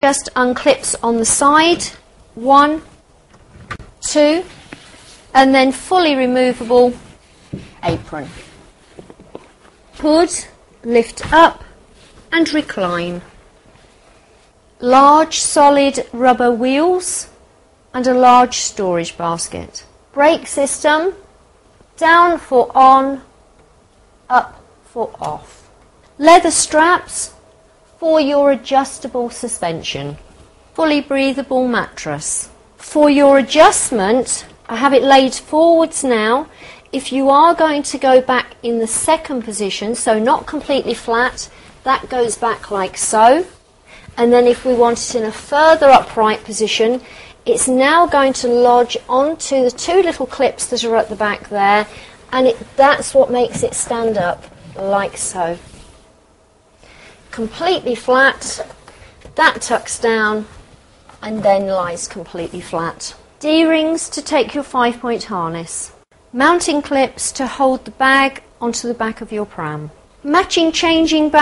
just unclips on the side. One, two, and then fully removable apron. Hood, lift up and recline. Large solid rubber wheels and a large storage basket. Brake system, down for on, up for off. Leather straps for your adjustable suspension. Fully breathable mattress. For your adjustment, I have it laid forwards now. If you are going to go back in the second position, so not completely flat, that goes back like so. And then if we want it in a further upright position, it's now going to lodge onto the two little clips that are at the back there, and it, that's what makes it stand up like so. Completely flat, that tucks down and then lies completely flat. D-rings to take your five-point harness. Mounting clips to hold the bag onto the back of your pram. Matching changing bag